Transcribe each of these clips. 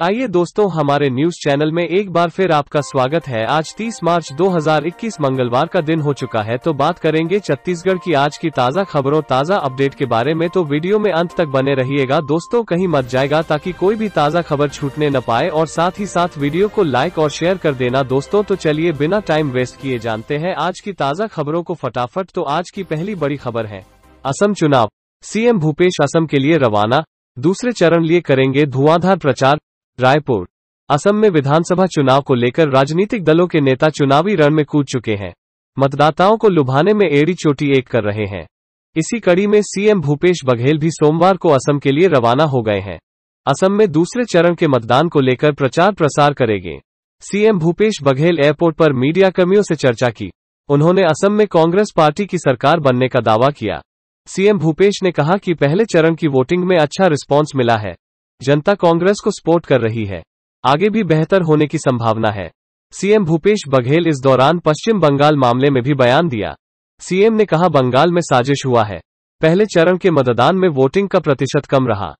आइए दोस्तों हमारे न्यूज़ चैनल में एक बार फिर आपका स्वागत है। आज 30 मार्च 2021 मंगलवार का दिन हो चुका है तो बात करेंगे छत्तीसगढ़ की आज की ताज़ा खबरों, ताज़ा अपडेट के बारे में तो वीडियो में अंत तक बने रहिएगा। दोस्तों कहीं मत जाएगा, ताकि कोई भी ताज़ा खबर छूटने न पाए, और साथ ही साथ वीडियो को लाइक और शेयर कर देना। दोस्तों तो चलिए बिना टाइम वेस्ट किए जानते हैं, आज की ताज़ा खबरों को फटाफट तो आज की पहली बड़ी खबर है। असम चुनाव। सीएम भूपेश असम के लिए रवाना। दूसरे चरण लिए करेंगे धुआंधार प्रचार। रायपुर। असम में विधानसभा चुनाव को लेकर राजनीतिक दलों के नेता चुनावी रण में कूद चुके हैं। मतदाताओं को लुभाने में एड़ी चोटी एक कर रहे हैं। इसी कड़ी में सीएम भूपेश बघेल भी सोमवार को असम के लिए रवाना हो गए हैं। असम में दूसरे चरण के मतदान को लेकर प्रचार प्रसार करेंगे। सीएम भूपेश बघेल एयरपोर्ट पर मीडिया कर्मियों से चर्चा की। उन्होंने असम में कांग्रेस पार्टी की सरकार बनने का दावा किया। सीएम भूपेश ने कहा कि पहले चरण की वोटिंग में अच्छा रिस्पांस मिला है। जनता कांग्रेस को सपोर्ट कर रही है। आगे भी बेहतर होने की संभावना है। सीएम भूपेश बघेल इस दौरान पश्चिम बंगाल मामले में भी बयान दिया। सीएम ने कहा, बंगाल में साजिश हुआ है। पहले चरण के मतदान में वोटिंग का प्रतिशत कम रहा।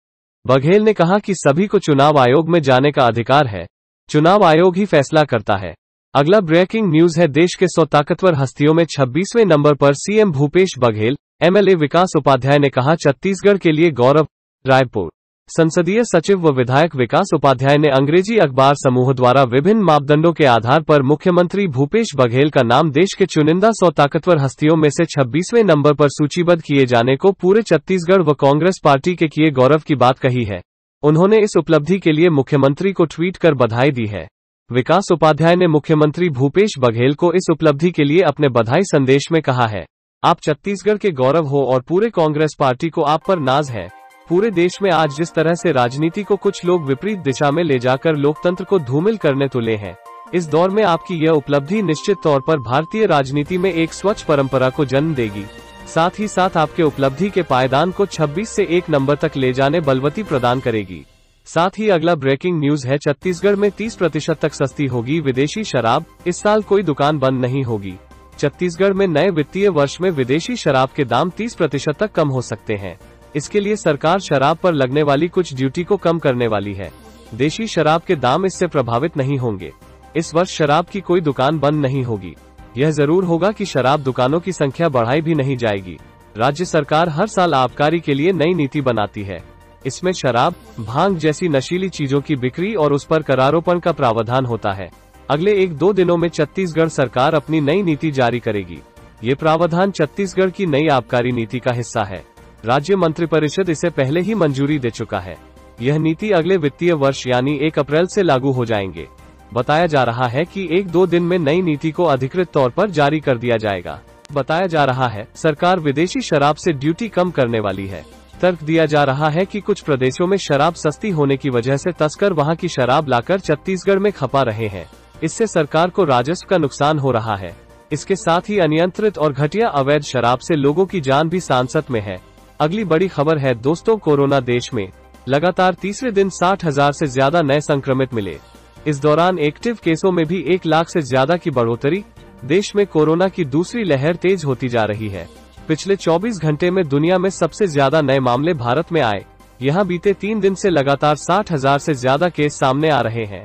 बघेल ने कहा कि सभी को चुनाव आयोग में जाने का अधिकार है। चुनाव आयोग ही फैसला करता है। अगला ब्रेकिंग न्यूज़ है, देश के सौ ताकतवर हस्तियों में 26वें नंबर पर सीएम भूपेश बघेल, एमएलए विकास उपाध्याय ने कहा, छत्तीसगढ़ के लिए गौरव, रायपुर। संसदीय सचिव व विधायक विकास उपाध्याय ने अंग्रेज़ी अखबार समूह द्वारा विभिन्न मापदंडों के आधार पर मुख्यमंत्री भूपेश बघेल का नाम देश के चुनिंदा सौ ताकतवर हस्तियों में से 26वें नंबर पर सूचीबद्ध किए जाने को पूरे छत्तीसगढ़ व कांग्रेस पार्टी के किए गौरव की बात कही है। उन्होंने इस उपलब्धि के लिए मुख्यमंत्री को ट्वीट कर बधाई दी है। विकास उपाध्याय ने मुख्यमंत्री भूपेश बघेल को इस उपलब्धि के लिए अपने बधाई संदेश में कहा है, आप छत्तीसगढ़ के गौरव हो और पूरे कांग्रेस पार्टी को आप पर नाज है। पूरे देश में आज जिस तरह से राजनीति को कुछ लोग विपरीत दिशा में ले जाकर लोकतंत्र को धूमिल करने तुले हैं, इस दौर में आपकी यह उपलब्धि निश्चित तौर पर भारतीय राजनीति में एक स्वच्छ परंपरा को जन्म देगी। साथ ही साथ आपके उपलब्धि के पायदान को 26 से एक नंबर तक ले जाने बलवती प्रदान करेगी। साथ ही अगला ब्रेकिंग न्यूज़ है, छत्तीसगढ़ में 30 प्रतिशत तक सस्ती होगी विदेशी शराब, इस साल कोई दुकान बंद नहीं होगी। छत्तीसगढ़ में नए वित्तीय वर्ष में विदेशी शराब के दाम 30 प्रतिशत तक कम हो सकते हैं। इसके लिए सरकार शराब पर लगने वाली कुछ ड्यूटी को कम करने वाली है। देशी शराब के दाम इससे प्रभावित नहीं होंगे। इस वर्ष शराब की कोई दुकान बंद नहीं होगी। यह ज़रूर होगा कि शराब दुकानों की संख्या बढ़ाई भी नहीं जाएगी। राज्य सरकार हर साल आबकारी के लिए नई नीति बनाती है। इसमें शराब, भाँग जैसी नशीली चीज़ों की बिक्री और उस पर करारोपण का प्रावधान होता है। अगले एक दो दिनों में छत्तीसगढ़ सरकार अपनी नई नीति जारी करेगी। ये प्रावधान छत्तीसगढ़ की नई आबकारी नीति का हिस्सा है। राज्य मंत्रिपरिषद इसे पहले ही मंजूरी दे चुका है। यह नीति अगले वित्तीय वर्ष यानी एक अप्रैल से लागू हो जाएँगे। बताया जा रहा है कि एक दो दिन में नई नीति को अधिकृत तौर पर जारी कर दिया जाएगा। बताया जा रहा है, सरकार विदेशी शराब से ड्यूटी कम करने वाली है। तर्क दिया जा रहा है कि कुछ प्रदेशों में शराब सस्ती होने की वजह से तस्कर वहाँ की शराब लाकर छत्तीसगढ़ में खपा रहे हैं। इससे सरकार को राजस्व का नुकसान हो रहा है। इसके साथ ही अनियंत्रित और घटिया अवैध शराब से लोगों की जान भी सांसद में है। अगली बड़ी खबर है, दोस्तों, कोरोना देश में लगातार तीसरे दिन साठ हज़ार ऐसी ज़्यादा नए संक्रमित मिले। इस दौरान एक्टिव केसों में भी एक लाख से ज़्यादा की बढ़ोतरी। देश में कोरोना की दूसरी लहर तेज होती जा रही है। पिछले 24 घंटे में दुनिया में सबसे ज़्यादा नए मामले भारत में आए। यहाँ बीते तीन दिन से लगातार साठ हज़ार से ज़्यादा केस सामने आ रहे हैं।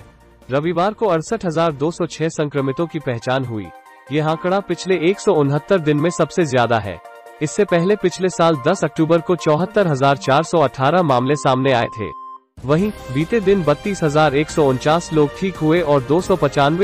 रविवार को अड़सठ हज़ार दो सौ छह संक्रमितों की पहचान हुई। यह आंकड़ा पिछले एक सौ उनहत्तर दिन में सबसे ज़्यादा है। इससे पहले पिछले साल 10 अक्टूबर को चौहत्तर मामले सामने आए थे। वहीं, बीते दिन बत्तीस लोग ठीक हुए और दो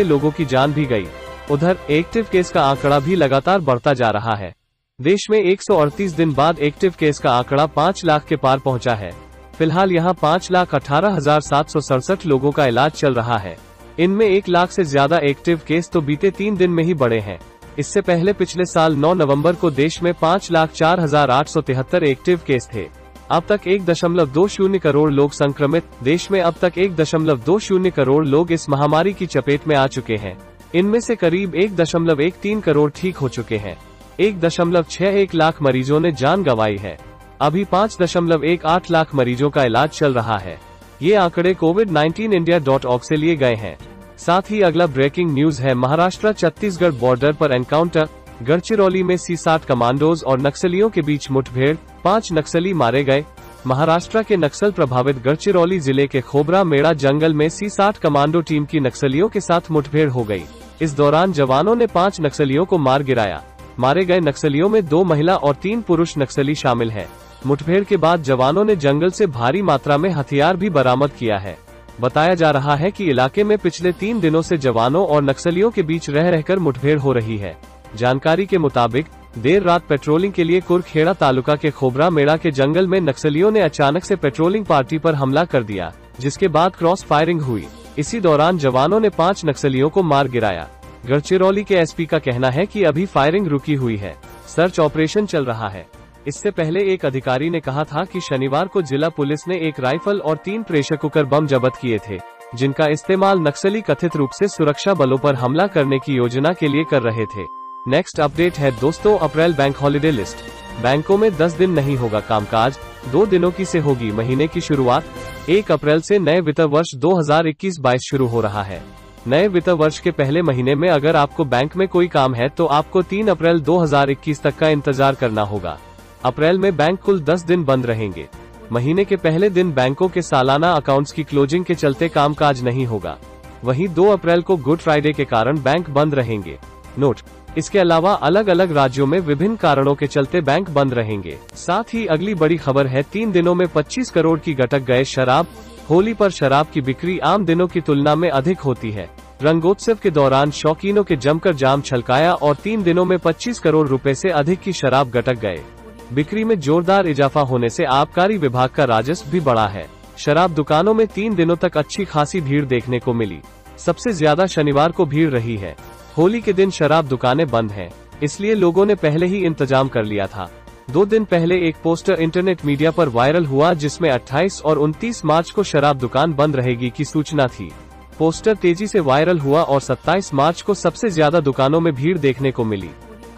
लोगों की जान भी गई। उधर, एक्टिव केस का आंकड़ा भी लगातार बढ़ता जा रहा है। देश में 138 दिन बाद एक्टिव केस का आंकड़ा पाँच लाख के पार पहुँचा है। फ़िलहाल यहाँ पाँच लाख अठारह हज़ार सात सौ सड़सठ लोगों का इलाज चल रहा है। इनमें एक लाख से ज़्यादा एक्टिव केस तो बीते तीन दिन में ही बढ़े हैं। इससे पहले पिछले साल 9 नवंबर को देश में पाँच लाख चार हज़ार आठ सौ तिहत्तर एक्टिव केस थे। अब तक एक दशमलव दो शून्य करोड़ लोग संक्रमित, देश में अब तक एक दशमलव दो शून्य करोड़ लोग इस महामारी की चपेट में आ चुके हैं। इनमें से करीब एक दशमलव एक तीन करोड़ ठीक हो चुके हैं। एक दशमलव छह एक लाख मरीजों ने जान गंवाई है। अभी पाँच दशमलव एक आठ लाख मरीजों का इलाज चल रहा है। ये आंकड़े covid nineteen India dot of से लिए गए हैं। साथ ही अगला ब्रेकिंग न्यूज़ है, महाराष्ट्र छत्तीसगढ़ बॉर्डर पर एनकाउंटर गढ़चिरौली में सी साठ कमांडोज और नक्सलियों के बीच मुठभेड़, पाँच नक्सली मारे गए महाराष्ट्र के नक्सल प्रभावित गढ़चिरौली ज़िले के खोबरा मेड़ा जंगल में सी साठ कमांडो टीम की नक्सलियों के साथ मुठभेड़ हो गई। इस दौरान जवानों ने पाँच नक्सलियों को मार गिराया मारे गए नक्सलियों में दो महिला और तीन पुरुष नक्सली शामिल हैं। मुठभेड़ के बाद जवानों ने जंगल से भारी मात्रा में हथियार भी बरामद किया है बताया जा रहा है कि इलाके में पिछले तीन दिनों से जवानों और नक्सलियों के बीच रह रहकर मुठभेड़ हो रही है। जानकारी के मुताबिक, देर रात पेट्रोलिंग के लिए कुरखेड़ा तालुका के खोबरा मेड़ा के जंगल में नक्सलियों ने अचानक से पेट्रोलिंग पार्टी पर हमला कर दिया, जिसके बाद क्रॉस फायरिंग हुई। इसी दौरान जवानों ने पाँच नक्सलियों को मार गिराया। गढ़चिरौली के एसपी का कहना है कि अभी फायरिंग रुकी हुई है। सर्च ऑपरेशन चल रहा है। इससे पहले एक अधिकारी ने कहा था कि शनिवार को जिला पुलिस ने एक राइफल और तीन प्रेशर कुकर बम जब्त किए थे, जिनका इस्तेमाल नक्सली कथित रूप से सुरक्षा बलों पर हमला करने की योजना के लिए कर रहे थे। नेक्स्ट अपडेट है दोस्तों, अप्रैल बैंक हॉलीडे लिस्ट। बैंकों में 10 दिन नहीं होगा कामकाज, दो दिनों की से होगी महीने की शुरुआत। एक अप्रैल से नए वित्त वर्ष 2021-22 शुरू हो रहा है। नए वित्त वर्ष के पहले महीने में अगर आपको बैंक में कोई काम है तो आपको 3 अप्रैल 2021 तक का इंतज़ार करना होगा। अप्रैल में बैंक कुल 10 दिन बंद रहेंगे। महीने के पहले दिन बैंकों के सालाना अकाउंट्स की क्लोजिंग के चलते कामकाज नहीं होगा। वहीं 2 अप्रैल को गुड फ्राइडे के कारण बैंक बंद रहेंगे। नोट इसके अलावा अलग अलग राज्यों में विभिन्न कारणों के चलते बैंक बंद रहेंगे। साथ ही अगली बड़ी खबर है, तीन दिनों में 25 करोड़ की घटक गए शराब। होली पर शराब की बिक्री आम दिनों की तुलना में अधिक होती है। रंगोत्सव के दौरान शौकीनों के जमकर जाम छलकाया और तीन दिनों में 25 करोड़ रुपए से अधिक की शराब घटक गए। बिक्री में जोरदार इजाफा होने से आबकारी विभाग का राजस्व भी बढ़ा है। शराब दुकानों में तीन दिनों तक अच्छी खासी भीड़ देखने को मिली। सबसे ज़्यादा शनिवार को भीड़ रही है। होली के दिन शराब दुकानें बंद हैं, इसलिए लोगों ने पहले ही इंतज़ाम कर लिया था। दो दिन पहले एक पोस्टर इंटरनेट मीडिया पर वायरल हुआ जिसमें 28 और 29 मार्च को शराब दुकान बंद रहेगी की सूचना थी। पोस्टर तेज़ी से वायरल हुआ और 27 मार्च को सबसे ज़्यादा दुकानों में भीड़ देखने को मिली।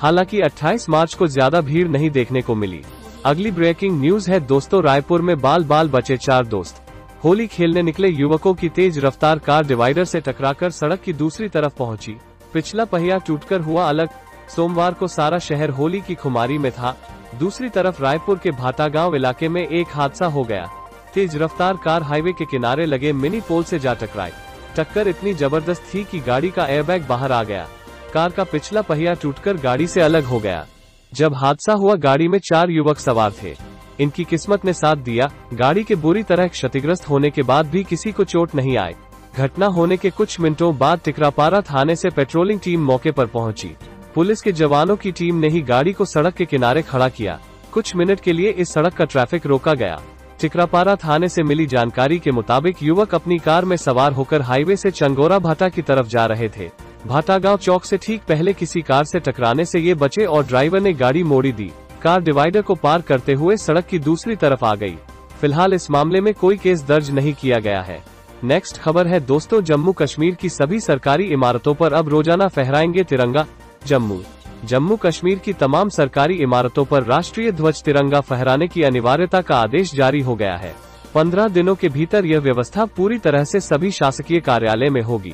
हालाँकि 28 मार्च को ज़्यादा भीड़ नहीं देखने को मिली। अगली ब्रेकिंग न्यूज़ है, दोस्तों, रायपुर में बाल बाल बचे चार दोस्त। होली खेलने निकले युवकों की तेज रफ्तार कार डिवाइडर से टकराकर सड़क की दूसरी तरफ़ पहुँची। पिछला पहिया टूटकर हुआ अलग। सोमवार को सारा शहर होली की खुमारी में था। दूसरी तरफ़ रायपुर के भाटागांव इलाके में एक हादसा हो गया। तेज रफ्तार कार हाईवे के किनारे लगे मिनी पोल से जा टकराई। टक्कर इतनी ज़बरदस्त थी कि गाड़ी का एयरबैग बाहर आ गया। कार का पिछला पहिया टूटकर गाड़ी से अलग हो गया। जब हादसा हुआ, गाड़ी में चार युवक सवार थे। इनकी किस्मत ने साथ दिया, गाड़ी के बुरी तरह क्षतिग्रस्त होने के बाद भी किसी को चोट नहीं आई। घटना होने के कुछ मिनटों बाद टिकरापारा थाने से पेट्रोलिंग टीम मौके पर पहुँची। पुलिस के जवानों की टीम ने ही गाड़ी को सड़क के किनारे खड़ा किया। कुछ मिनट के लिए इस सड़क का ट्रैफ़िक रोका गया। टिकरापारा थाने से मिली जानकारी के मुताबिक युवक अपनी कार में सवार होकर हाईवे से चंगोरा भाटा की तरफ़ जा रहे थे। भाटागांव चौक से ठीक पहले किसी कार से टकराने से ये बचे और ड्राइवर ने गाड़ी मोड़ी दी। कार डिवाइडर को पार करते हुए सड़क की दूसरी तरफ़ आ गई। फ़िलहाल इस मामले में कोई केस दर्ज नहीं किया गया है। नेक्स्ट खबर है, दोस्तों जम्मू कश्मीर की सभी सरकारी इमारतों पर अब रोज़ाना फहराएँगे तिरंगा, जम्मू। जम्मू कश्मीर की तमाम सरकारी इमारतों पर राष्ट्रीय ध्वज तिरंगा फहराने की अनिवार्यता का आदेश जारी हो गया है। पंद्रह दिनों के भीतर यह व्यवस्था पूरी तरह से सभी शासकीय कार्यालय में होगी।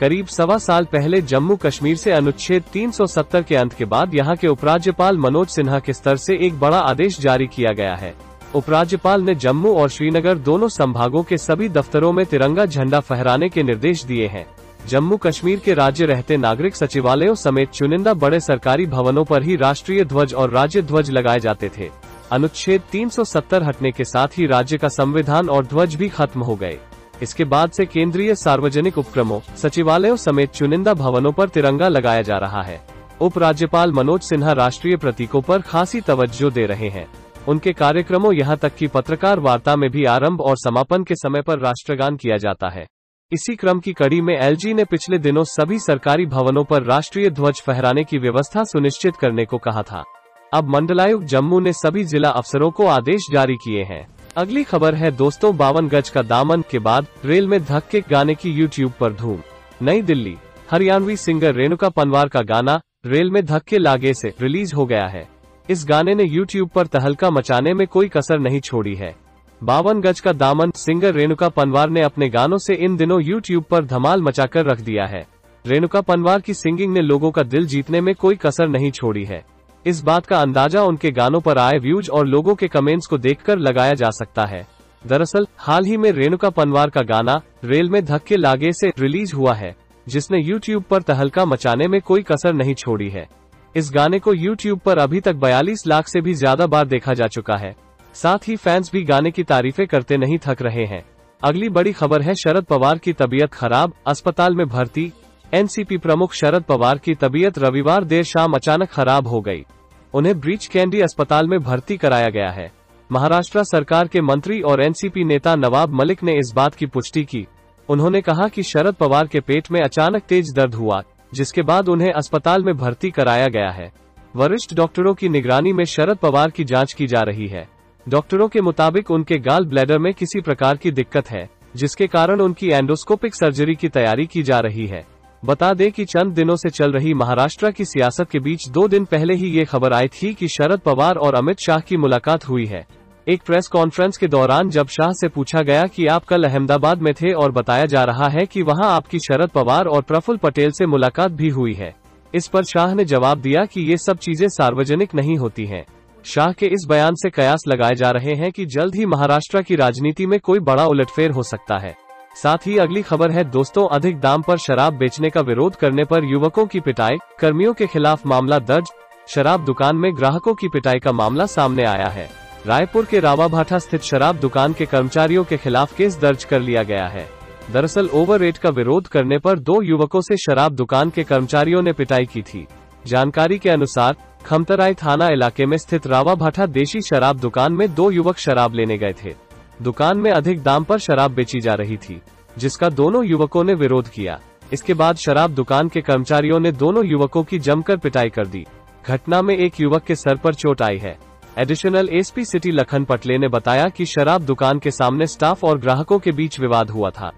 करीब सवा साल पहले जम्मू कश्मीर से अनुच्छेद 370 के अंत के बाद यहाँ के उपराज्यपाल मनोज सिन्हा के स्तर से एक बड़ा आदेश जारी किया गया है। उपराज्यपाल ने जम्मू और श्रीनगर दोनों संभागों के सभी दफ्तरों में तिरंगा झंडा फहराने के निर्देश दिए हैं। जम्मू कश्मीर के राज्य रहते नागरिक सचिवालयों समेत चुनिंदा बड़े सरकारी भवनों पर ही राष्ट्रीय ध्वज और राज्य ध्वज लगाए जाते थे। अनुच्छेद 370 हटने के साथ ही राज्य का संविधान और ध्वज भी खत्म हो गए। इसके बाद से केंद्रीय सार्वजनिक उपक्रमों, सचिवालयों समेत चुनिंदा भवनों पर तिरंगा लगाया जा रहा है। उपराज्यपाल मनोज सिन्हा राष्ट्रीय प्रतीकों पर खासी तवज्जो दे रहे हैं। उनके कार्यक्रमों यहाँ तक कि पत्रकार वार्ता में भी आरंभ और समापन के समय पर राष्ट्रगान किया जाता है। इसी क्रम की कड़ी में एलजी ने पिछले दिनों सभी सरकारी भवनों पर राष्ट्रीय ध्वज फहराने की व्यवस्था सुनिश्चित करने को कहा था। अब मंडलायुक्त जम्मू ने सभी जिला अफसरों को आदेश जारी किए हैं। अगली खबर है दोस्तों, बावन गज का दामन के बाद रेल में धक्के गाने की यूट्यूब पर धूम। नई दिल्ली, हरियाणवी सिंगर रेणुका पनवार का गाना रेल में धक्के लागे से रिलीज़ हो गया है। इस गाने ने यूट्यूब पर तहलका मचाने में कोई कसर नहीं छोड़ी है। बावन गज का दामन सिंगर रेणुका पनवार ने अपने गानों से इन दिनों यूट्यूब पर धमाल मचाकर रख दिया है। रेणुका पनवार की सिंगिंग ने लोगों का दिल जीतने में कोई कसर नहीं छोड़ी है। इस बात का अंदाज़ा उनके गानों पर आए व्यूज़ और लोगों के कमेंट्स को देखकर लगाया जा सकता है। दरअसल, हाल ही में रेणुका पनवार का गाना, रेल में धक्के लागे से रिलीज़ हुआ है, जिसने यूट्यूब पर तहलका मचाने में कोई कसर नहीं छोड़ी है। इस गाने को यूट्यूब पर अभी तक 42 लाख से भी ज़्यादा बार देखा जा चुका है। साथ ही फैंस भी गाने की तारीफें करते नहीं थक रहे हैं। अगली बड़ी खबर है शरद पवार की तबीयत खराब, अस्पताल में भर्ती एनसीपी प्रमुख शरद पवार की तबीयत रविवार देर शाम अचानक खराब हो गई। उन्हें ब्रीच कैंडी अस्पताल में भर्ती कराया गया है। महाराष्ट्र सरकार के मंत्री और एनसीपी नेता नवाब मलिक ने इस बात की पुष्टि की। उन्होंने कहा कि शरद पवार के पेट में अचानक तेज दर्द हुआ, जिसके बाद उन्हें अस्पताल में भर्ती कराया गया है। वरिष्ठ डॉक्टरों की निगरानी में शरद पवार की जाँच की जा रही है। डॉक्टरों के मुताबिक उनके गाल ब्लैडर में किसी प्रकार की दिक्कत है, जिसके कारण उनकी एंडोस्कोपिक सर्जरी की तैयारी की जा रही है। बता दें कि चंद दिनों से चल रही महाराष्ट्र की सियासत के बीच दो दिन पहले ही ये खबर आई थी कि शरद पवार और अमित शाह की मुलाकात हुई है। एक प्रेस कॉन्फ्रेंस के दौरान जब शाह से पूछा गया कि आप कल अहमदाबाद में थे और बताया जा रहा है कि वहाँ आपकी शरद पवार और प्रफुल्ल पटेल से मुलाकात भी हुई है। इस पर शाह ने जवाब दिया कि ये सब चीज़ें सार्वजनिक नहीं होती हैं। शाह के इस बयान से कयास लगाए जा रहे हैं कि जल्द ही महाराष्ट्र की राजनीति में कोई बड़ा उलटफेर हो सकता है। साथ ही अगली खबर है, दोस्तों, अधिक दाम पर शराब बेचने का विरोध करने पर युवकों की पिटाई, कर्मियों के खिलाफ मामला दर्ज, शराब दुकान में ग्राहकों की पिटाई का मामला सामने आया है। रायपुर के रावाभाठा स्थित शराब दुकान के कर्मचारियों के खिलाफ केस दर्ज कर लिया गया है। दरअसल ओवर रेट का विरोध करने पर दो युवकों से शराब दुकान के कर्मचारियों ने पिटाई की थी। जानकारी के अनुसार खमतराई थाना इलाके में स्थित रावाभाठा देशी शराब दुकान में दो युवक शराब लेने गए थे। दुकान में अधिक दाम पर शराब बेची जा रही थी, जिसका दोनों युवकों ने विरोध किया। इसके बाद शराब दुकान के कर्मचारियों ने दोनों युवकों की जमकर पिटाई कर दी। घटना में एक युवक के सर पर चोट आई है। Additional SP city Lakhan Patle ने बताया कि शराब दुकान के सामने स्टाफ और ग्राहकों के बीच विवाद हुआ था।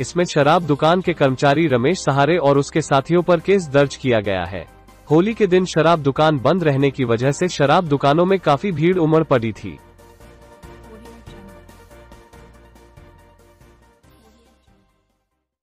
इसमें शराब दुकान के कर्मचारी रमेश सहारे और उसके साथियों पर केस दर्ज किया गया है। होली के दिन शराब दुकान बंद रहने की वजह से शराब दुकानों में काफ़ी भीड़ उमड़ पड़ी थी।